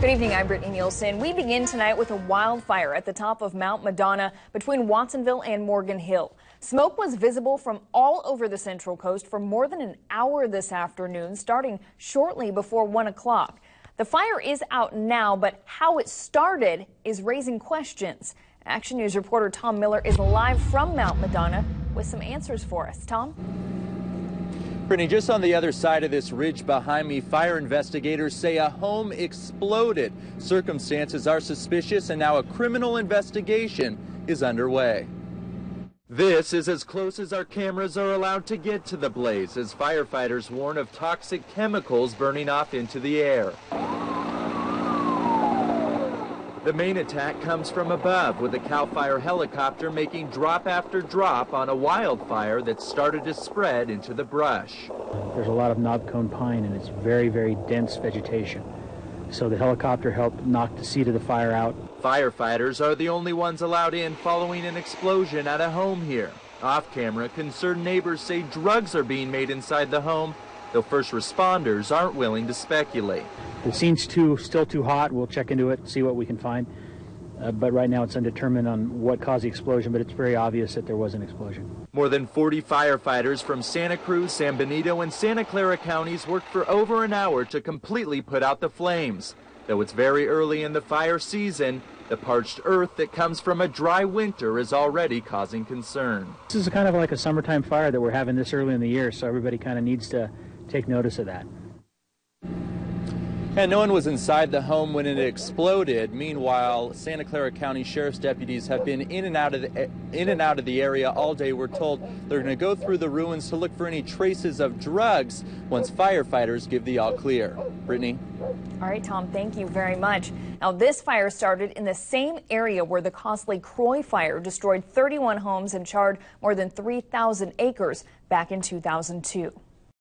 Good evening, I'm Brittany Nielsen. We begin tonight with a wildfire at the top of Mount Madonna between Watsonville and Morgan Hill. Smoke was visible from all over the Central Coast for more than an hour this afternoon, starting shortly before 1 o'clock. The fire is out now, but how it started is raising questions. Action News reporter Tom Miller is live from Mount Madonna with some answers for us. Tom? Brittany, just on the other side of this ridge behind me, fire investigators say a home exploded. Circumstances are suspicious and now a criminal investigation is underway. This is as close as our cameras are allowed to get to the blaze as firefighters warn of toxic chemicals burning off into the air. The main attack comes from above, with a CAL FIRE helicopter making drop after drop on a wildfire that started to spread into the brush. There's a lot of knobcone pine, and it's very, very dense vegetation. So the helicopter helped knock the seed of the fire out. Firefighters are the only ones allowed in following an explosion at a home here. Off camera, concerned neighbors say drugs are being made inside the home though first responders aren't willing to speculate. The scene's too, still too hot. We'll check into it, see what we can find. Uh, but right now it's undetermined on what caused the explosion, but it's very obvious that there was an explosion. More than 40 firefighters from Santa Cruz, San Benito, and Santa Clara counties worked for over an hour to completely put out the flames. Though it's very early in the fire season, the parched earth that comes from a dry winter is already causing concern. This is kind of like a summertime fire that we're having this early in the year, so everybody kind of needs to take notice of that. And no one was inside the home when it exploded. Meanwhile, Santa Clara County Sheriff's deputies have been in and out of the, in and out of the area all day. We're told they're going to go through the ruins to look for any traces of drugs once firefighters give the all clear. Brittany. All right, Tom, thank you very much. Now, this fire started in the same area where the costly Croy fire destroyed 31 homes and charred more than 3,000 acres back in 2002.